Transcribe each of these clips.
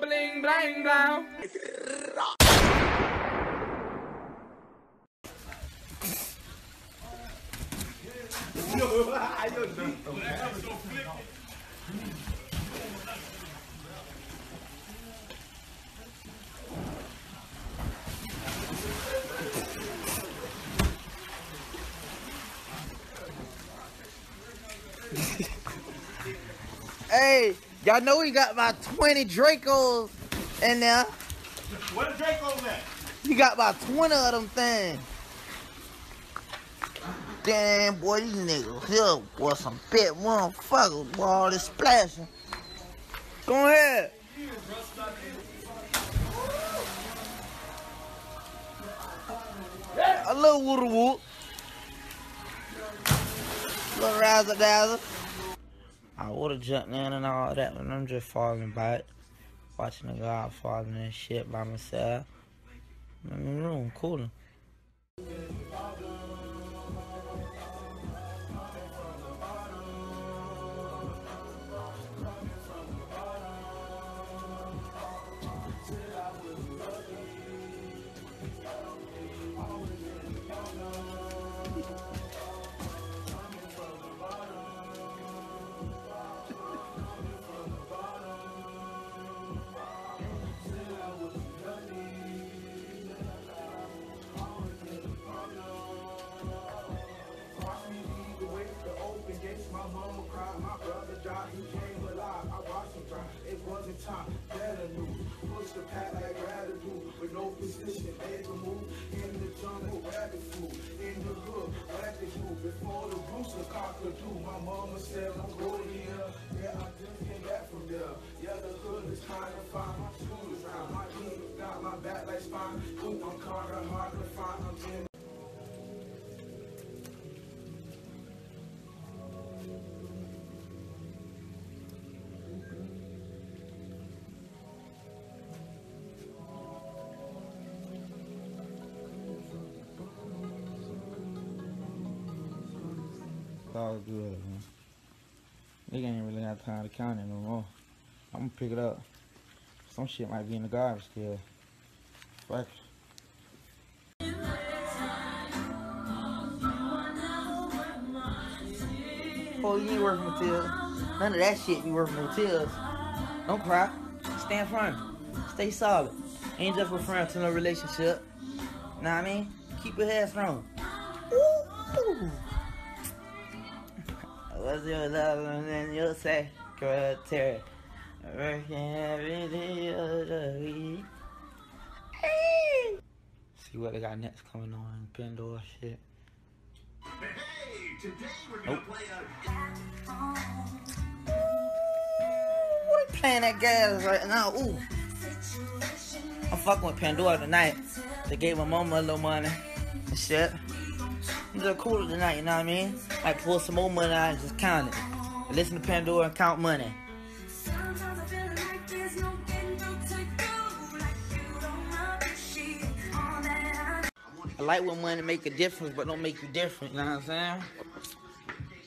Bling, bling, bling. Hey, y'all know we got about 20 Dracos in there. Where the Draco's at? You got about 20 of them things. Damn, boy, these niggas here, boy, some bit motherfuckers, boy, all this splashing. Go ahead. A little woodoo whoop. Little razzle dazzle. I would've jumped in and all that, but I'm just falling back. Watching the God falling and shit by myself. I'm room, cooling. brother died, he came alive. I watched him die. It wasn't time Better I knew. Push the pack like gratitude with no position. Made the move in the jungle, rabbit food in the hood, rabbit food before the rooster cockadoo. My mama said I'm going here. Yeah, I just came back from there. Yeah, the hood is trying to find It's all good, man. Nigga ain't really got time to count it no more. I'm gonna pick it up. Some shit might be in the garbage still. Fuck. Oh, you ain't working with None of that shit you working with Tills. Don't cry. Stand firm. Stay solid. Ain't just referring to no relationship. Know what I mean? Keep your head strong. Ooh. What's your love and then you'll say criteria. Working every day of the week. See what they got next coming on Pandora shit. Hey, today we're gonna play a What they playing that gas right now? Ooh. I'm fucking with Pandora tonight. They gave my mama a little money and shit. Just cooler tonight, you know what I mean? Like pull some more money out and just count it. And listen to Pandora and count money. I like when money make a difference, but don't make you different. You know what I'm saying?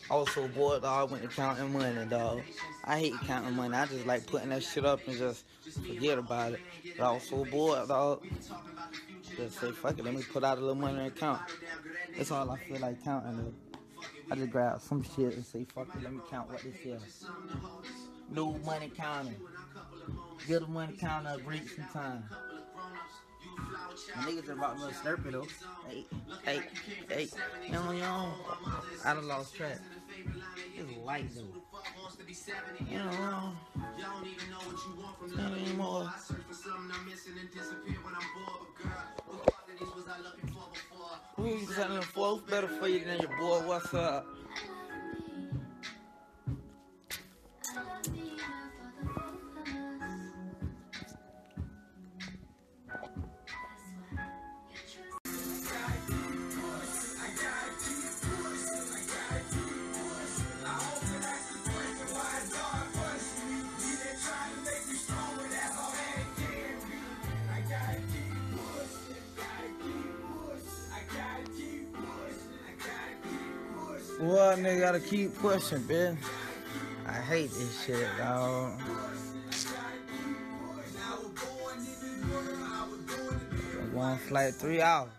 Also, was so bored, dog. I went to counting money, dog. I hate counting money. I just like putting that shit up and just forget about it. But I was so bored, dog. Just say, fuck it, let me put out a little money and count. That's all I feel like counting. Though. I just grab some shit and say, fuck it, let me count what this is. New money counting. Get a money counter a break some time. Niggas about to slurp it though. Hey, hey, hey, yo, yo. I done lost track. Light though. You know, not anymore. Who you selling for? Something I'm missing and disappear when I'm bored. But girl, what qualities was I looking for before? Who's better for you than your boy? What's up? Well, nigga gotta keep pushing, bitch. I hate this shit, dog. One flight, three hours.